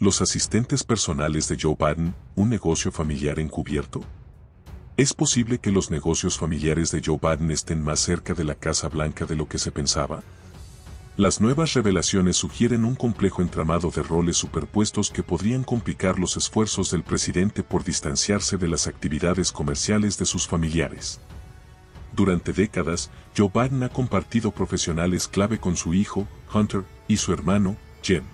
Los asistentes personales de Joe Biden, un negocio familiar encubierto. ¿Es posible que los negocios familiares de Joe Biden estén más cerca de la Casa Blanca de lo que se pensaba? Las nuevas revelaciones sugieren un complejo entramado de roles superpuestos que podrían complicar los esfuerzos del presidente por distanciarse de las actividades comerciales de sus familiares. Durante décadas, Joe Biden ha compartido profesionales clave con su hijo, Hunter, y su hermano, Jim.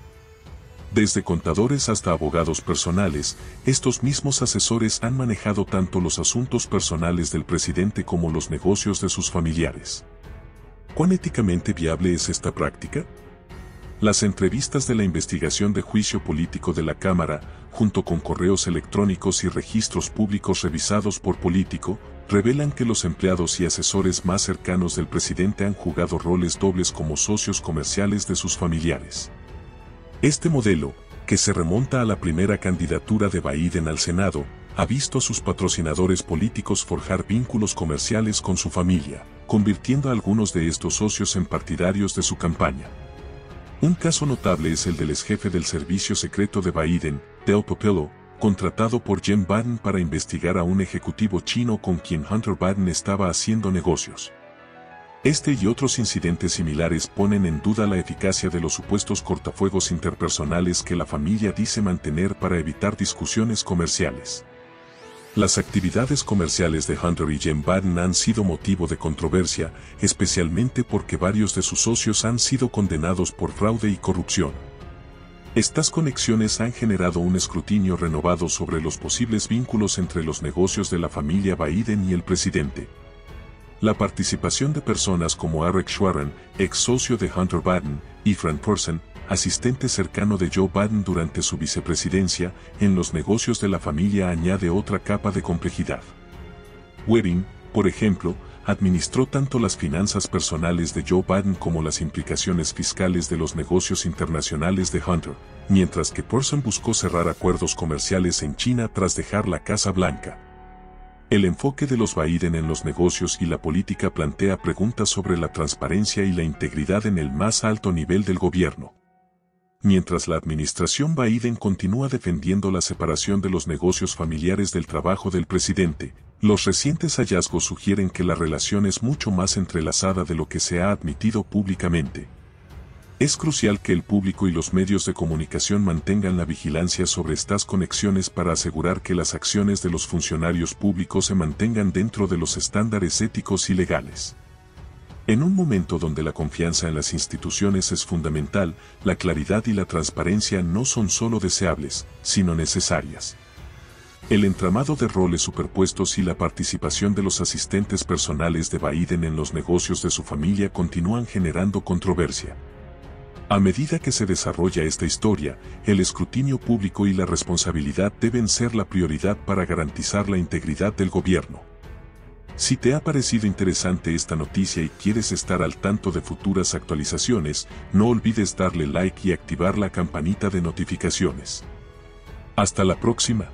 Desde contadores hasta abogados personales, estos mismos asesores han manejado tanto los asuntos personales del presidente como los negocios de sus familiares. ¿Cuán éticamente viable es esta práctica? Las entrevistas de la investigación de juicio político de la Cámara, junto con correos electrónicos y registros públicos revisados por Político, revelan que los empleados y asesores más cercanos del presidente han jugado roles dobles como socios comerciales de sus familiares. Este modelo, que se remonta a la primera candidatura de Biden al Senado, ha visto a sus patrocinadores políticos forjar vínculos comerciales con su familia, convirtiendo a algunos de estos socios en partidarios de su campaña. Un caso notable es el del exjefe del servicio secreto de Biden, Del Popelo, contratado por Jim Biden para investigar a un ejecutivo chino con quien Hunter Biden estaba haciendo negocios. Este y otros incidentes similares ponen en duda la eficacia de los supuestos cortafuegos interpersonales que la familia dice mantener para evitar discusiones comerciales. Las actividades comerciales de Hunter y Jen Biden han sido motivo de controversia, especialmente porque varios de sus socios han sido condenados por fraude y corrupción. Estas conexiones han generado un escrutinio renovado sobre los posibles vínculos entre los negocios de la familia Biden y el presidente. La participación de personas como Eric Schwerin, ex socio de Hunter Biden, y Frank Person, asistente cercano de Joe Biden durante su vicepresidencia, en los negocios de la familia añade otra capa de complejidad. Webbing, por ejemplo, administró tanto las finanzas personales de Joe Biden como las implicaciones fiscales de los negocios internacionales de Hunter, mientras que Person buscó cerrar acuerdos comerciales en China tras dejar la Casa Blanca. El enfoque de los Biden en los negocios y la política plantea preguntas sobre la transparencia y la integridad en el más alto nivel del gobierno. Mientras la administración Biden continúa defendiendo la separación de los negocios familiares del trabajo del presidente, los recientes hallazgos sugieren que la relación es mucho más entrelazada de lo que se ha admitido públicamente. Es crucial que el público y los medios de comunicación mantengan la vigilancia sobre estas conexiones para asegurar que las acciones de los funcionarios públicos se mantengan dentro de los estándares éticos y legales. En un momento donde la confianza en las instituciones es fundamental, la claridad y la transparencia no son solo deseables, sino necesarias. El entramado de roles superpuestos y la participación de los asistentes personales de Biden en los negocios de su familia continúan generando controversia. A medida que se desarrolla esta historia, el escrutinio público y la responsabilidad deben ser la prioridad para garantizar la integridad del gobierno. Si te ha parecido interesante esta noticia y quieres estar al tanto de futuras actualizaciones, no olvides darle like y activar la campanita de notificaciones. Hasta la próxima.